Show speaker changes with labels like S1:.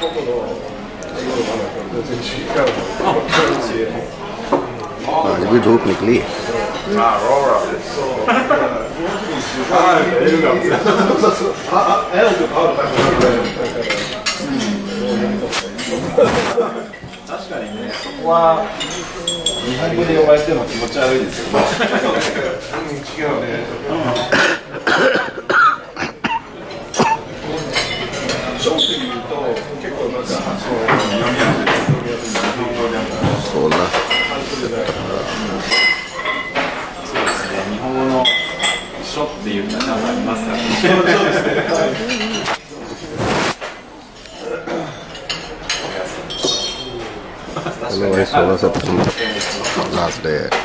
S1: 僕のあれドープにくれ。
S2: あ、確かにね、そこは日本語で呼ばれても気持ち悪いですよね。
S1: うん、
S2: 違うね。す
S1: ごい va a ser las.